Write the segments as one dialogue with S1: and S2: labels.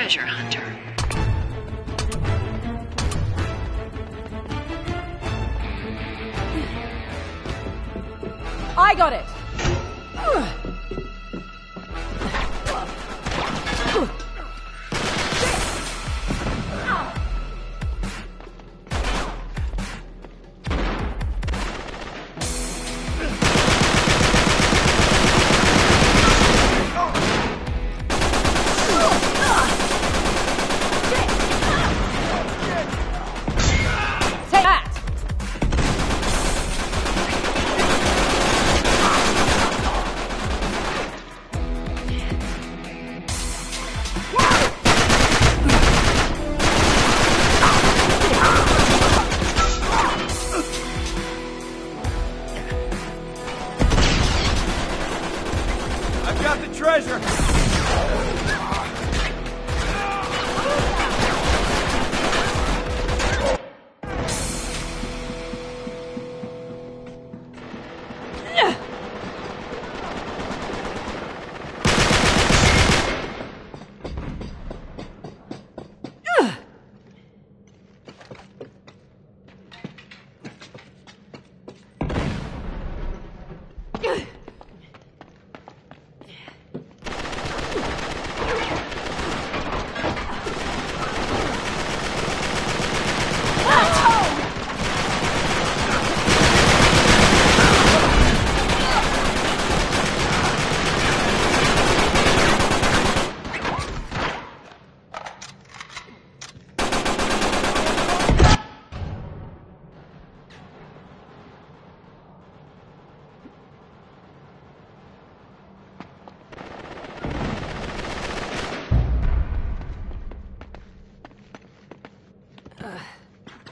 S1: treasure hunter.
S2: I got it!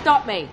S2: stop me.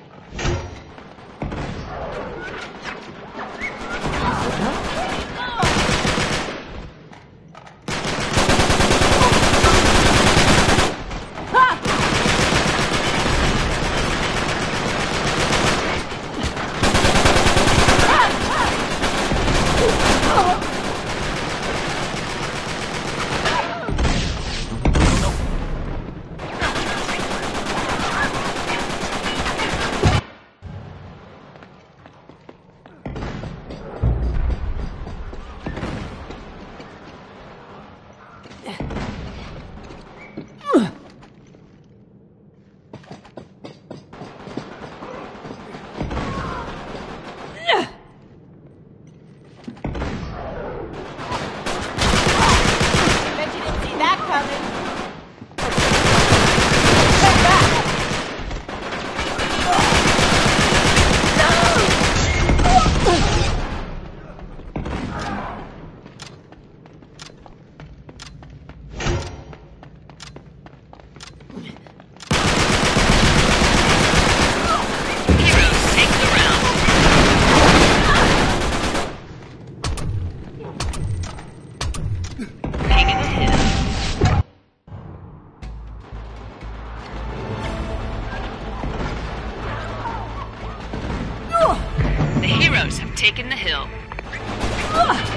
S1: heroes have taken the hill.
S2: Ugh.